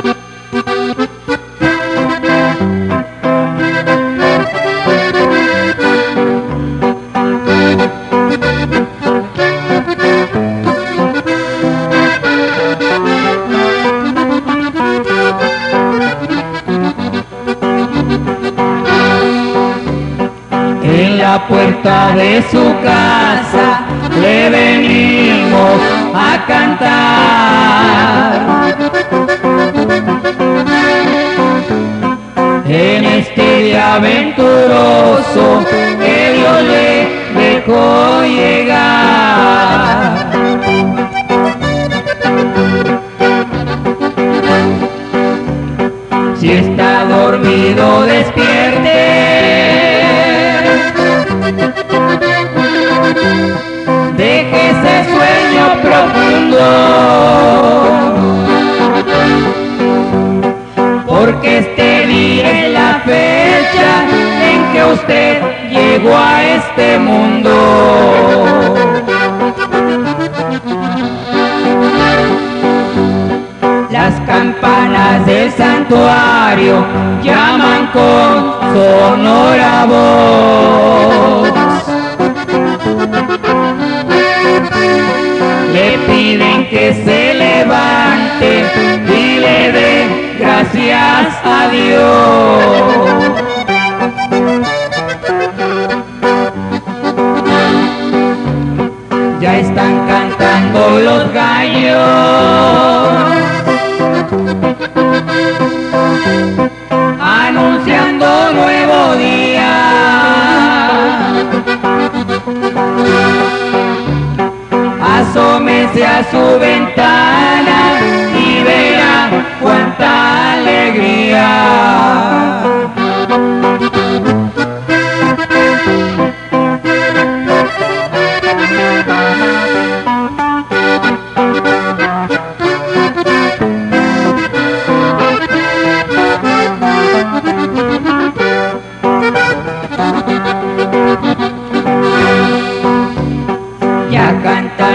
En la puerta de su casa le venimos a cantar. Aventuroso que Dios le dejó llegar. Si está dormido, despierte. Deje ese sueño profundo. Este día es la fecha en que usted llegó a este mundo. Las campanas del santuario llaman con sonora voz. Le piden que se gracias a Dios. Ya están cantando los gallos. anunciando nuevo día. Asómese a su ventana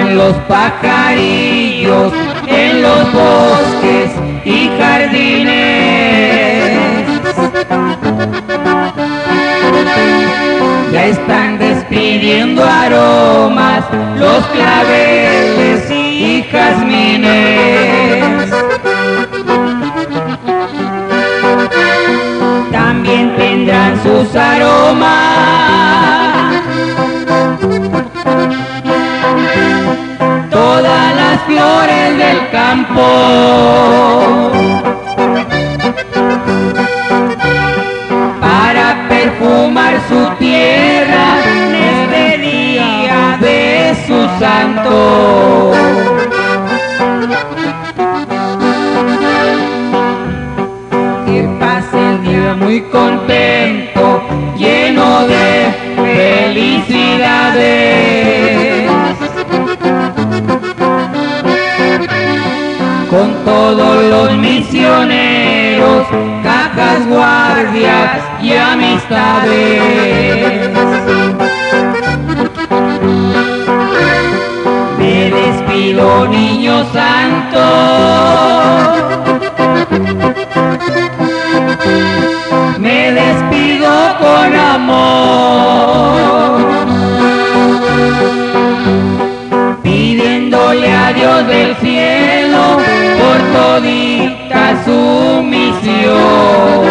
cantan los pajarillos en los bosques y jardines. Ya están despidiendo aromas los claveles y jazmines. Para perfumar su tierra en este día de su santo. Que pase el día muy contento, con todos los misioneros, cajas, guardias y amistades. Me despido, niño santo, Dios del cielo por todita su misión.